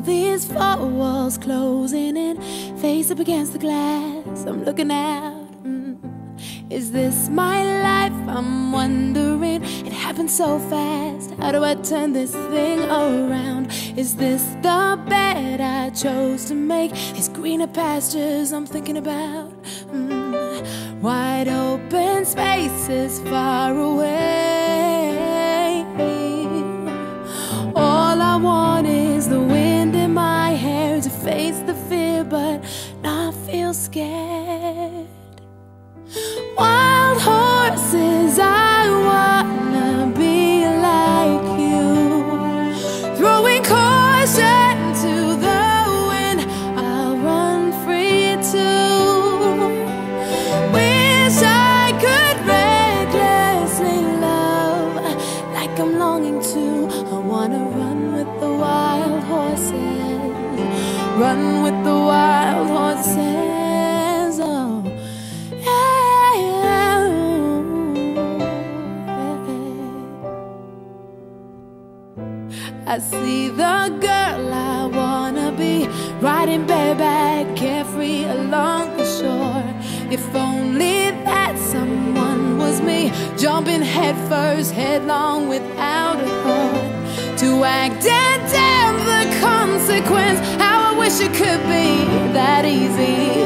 these four walls closing in, face up against the glass. I'm looking out. Mm. Is this my life? I'm wondering. It happened so fast. How do I turn this thing around? Is this the bed I chose to make? These greener pastures I'm thinking about. Mm. Wide open spaces far away. All I want is the wind in my hair to face the fear, but not feel scared. Run with the wild horses. Oh, yeah. I see the girl I wanna be riding bareback, carefree along the shore. If only that someone was me, jumping headfirst, headlong without a thought. To act and damn the consequence. How wish it could be that easy,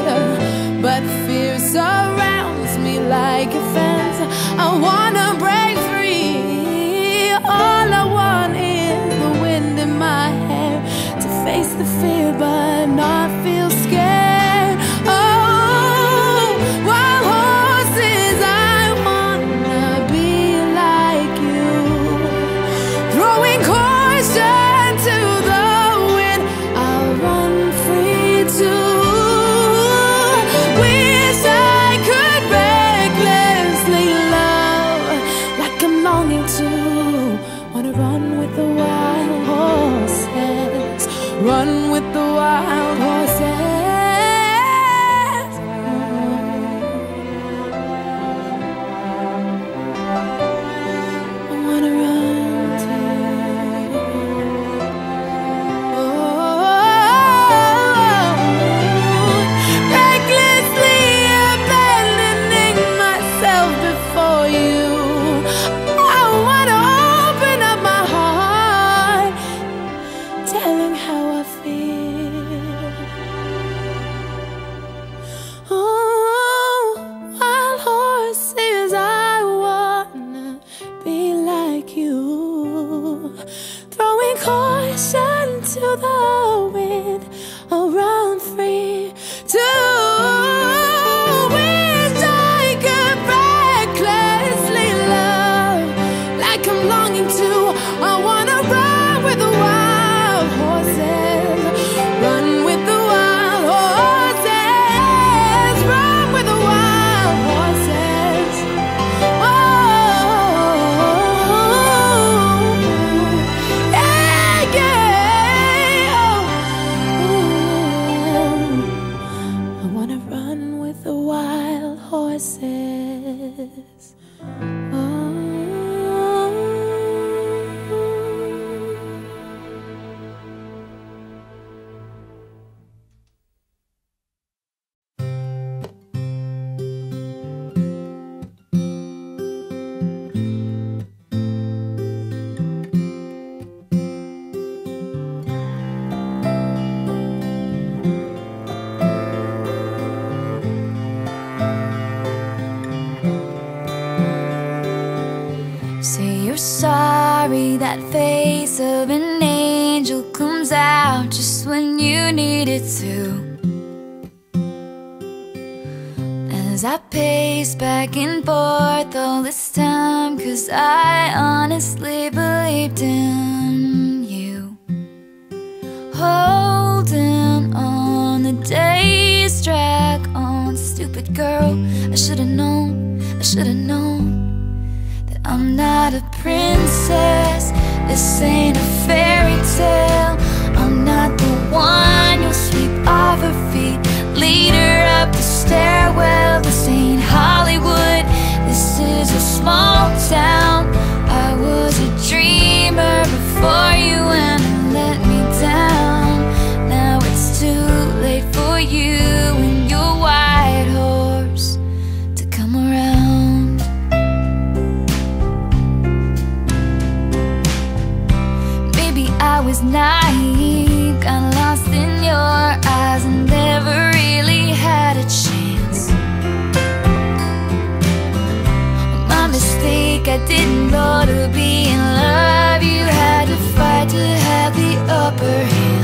but fear surrounds me like a fence. I wanna face of an angel comes out just when you need it to. As I pace back and forth all this time, cause I honestly believed in you. Holding on, the days drag on, stupid girl. I should've known, I should've known. That I'm not a princess, this ain't a fairy tale. I'm not the one that didn't blow to be in love. You had to fight to have the upper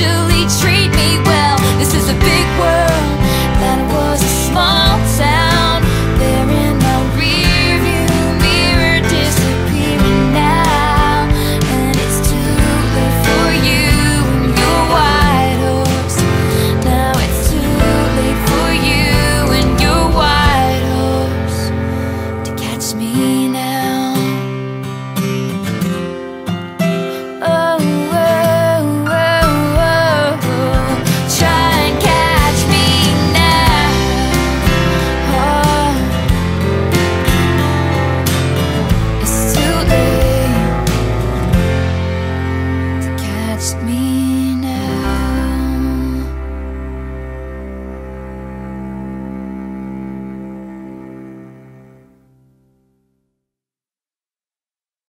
choose